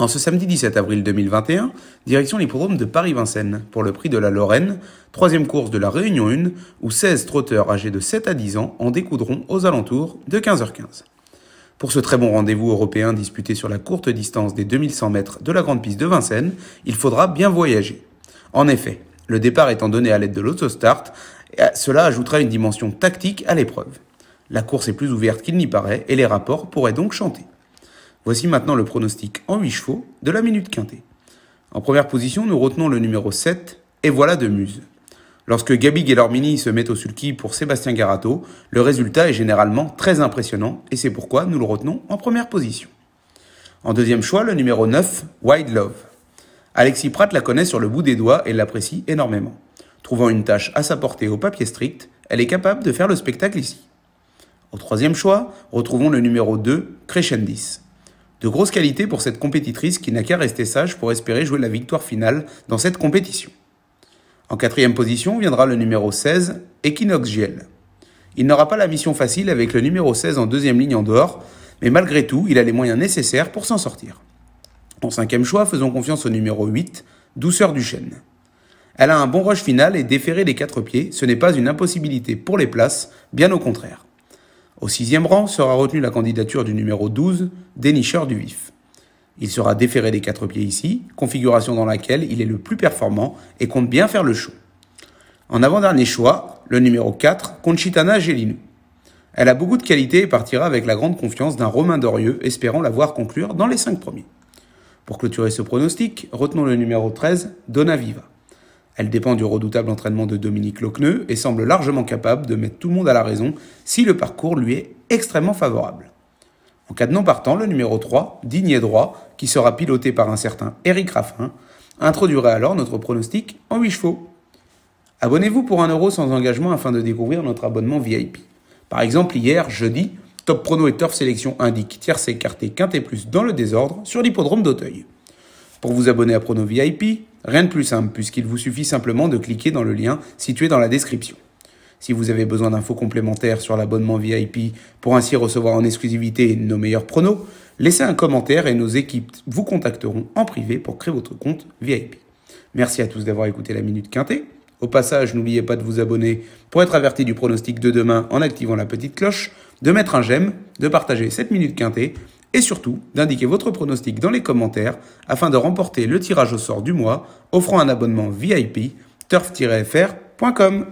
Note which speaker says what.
Speaker 1: En ce samedi 17 avril 2021, direction l'hippodrome de Paris-Vincennes pour le prix de la Lorraine, troisième course de la Réunion 1, où 16 trotteurs âgés de 7 à 10 ans en découdront aux alentours de 15h15. Pour ce très bon rendez-vous européen disputé sur la courte distance des 2100 mètres de la grande piste de Vincennes, il faudra bien voyager. En effet, le départ étant donné à l'aide de l'autostart, cela ajoutera une dimension tactique à l'épreuve. La course est plus ouverte qu'il n'y paraît et les rapports pourraient donc chanter. Voici maintenant le pronostic en 8 chevaux de la minute quintée. En première position, nous retenons le numéro 7, et voilà de Muse. Lorsque Gabi Guelormini se met au sulky pour Sébastien Garato, le résultat est généralement très impressionnant et c'est pourquoi nous le retenons en première position. En deuxième choix, le numéro 9, Wide Love. Alexis Pratt la connaît sur le bout des doigts et l'apprécie énormément. Trouvant une tâche à sa portée au papier strict, elle est capable de faire le spectacle ici. Au troisième choix, retrouvons le numéro 2, Crescendis. De grosses qualités pour cette compétitrice qui n'a qu'à rester sage pour espérer jouer la victoire finale dans cette compétition. En quatrième position viendra le numéro 16, Equinox Giel. Il n'aura pas la mission facile avec le numéro 16 en deuxième ligne en dehors, mais malgré tout, il a les moyens nécessaires pour s'en sortir. En cinquième choix, faisons confiance au numéro 8, Douceur du Chêne. Elle a un bon rush final et déférer les quatre pieds, ce n'est pas une impossibilité pour les places, bien au contraire. Au sixième rang sera retenue la candidature du numéro 12, dénicheur du vif. Il sera déféré des quatre pieds ici, configuration dans laquelle il est le plus performant et compte bien faire le show. En avant-dernier choix, le numéro 4, Conchitana Gelinou. Elle a beaucoup de qualités et partira avec la grande confiance d'un Romain Dorieux, espérant la voir conclure dans les cinq premiers. Pour clôturer ce pronostic, retenons le numéro 13, Donna Viva. Elle dépend du redoutable entraînement de Dominique Locneux et semble largement capable de mettre tout le monde à la raison si le parcours lui est extrêmement favorable. En cas de non partant, le numéro 3, digne et droit, qui sera piloté par un certain Eric Raffin, introduirait alors notre pronostic en 8 chevaux. Abonnez-vous pour 1 euro sans engagement afin de découvrir notre abonnement VIP. Par exemple, hier, jeudi, Top Prono et Turf Sélection indiquent tierce écarté quintet plus dans le désordre sur l'hippodrome d'Auteuil. Pour vous abonner à Prono VIP, rien de plus simple puisqu'il vous suffit simplement de cliquer dans le lien situé dans la description. Si vous avez besoin d'infos complémentaires sur l'abonnement VIP pour ainsi recevoir en exclusivité nos meilleurs pronos, laissez un commentaire et nos équipes vous contacteront en privé pour créer votre compte VIP. Merci à tous d'avoir écouté la Minute Quintée. Au passage, n'oubliez pas de vous abonner pour être averti du pronostic de demain en activant la petite cloche, de mettre un j'aime, de partager cette Minute Quintée et surtout d'indiquer votre pronostic dans les commentaires afin de remporter le tirage au sort du mois offrant un abonnement VIP turf-fr.com.